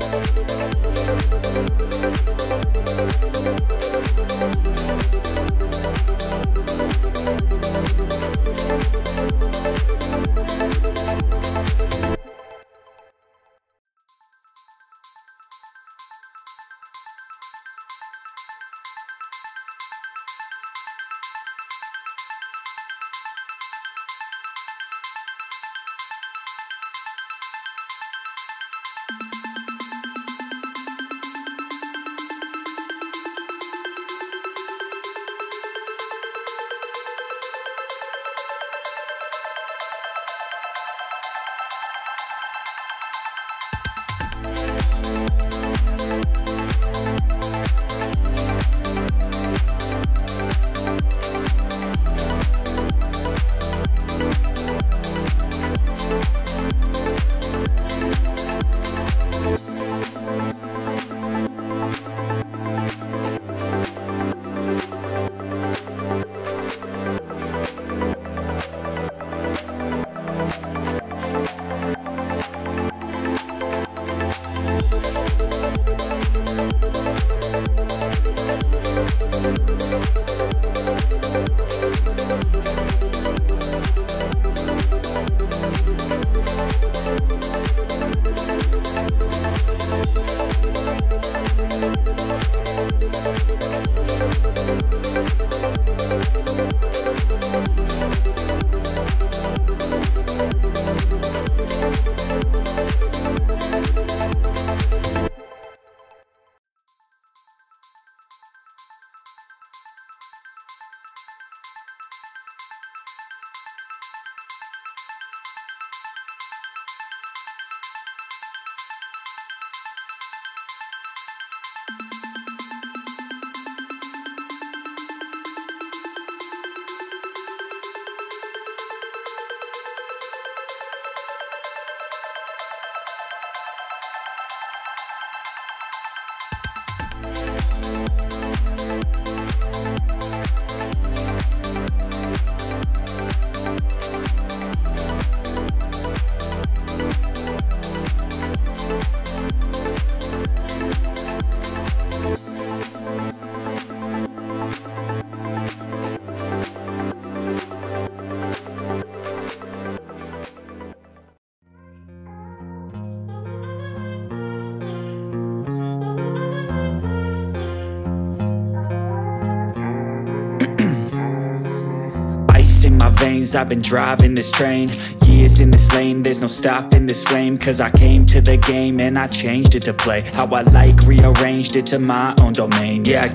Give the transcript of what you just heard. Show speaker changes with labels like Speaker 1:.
Speaker 1: Bye. Veins I've been driving this train. Years in this lane There's no stopping this flame. Cause I came to the game And I changed it to play How I like Rearranged it to my own domain. Yeah, I